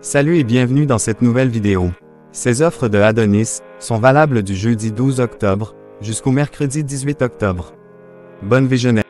Salut et bienvenue dans cette nouvelle vidéo. Ces offres de Adonis sont valables du jeudi 12 octobre jusqu'au mercredi 18 octobre. Bonne visionnette.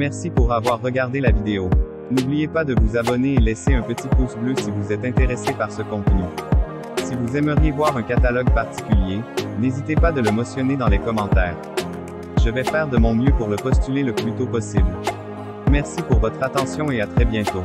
Merci pour avoir regardé la vidéo. N'oubliez pas de vous abonner et laisser un petit pouce bleu si vous êtes intéressé par ce contenu. Si vous aimeriez voir un catalogue particulier, n'hésitez pas de le mentionner dans les commentaires. Je vais faire de mon mieux pour le postuler le plus tôt possible. Merci pour votre attention et à très bientôt.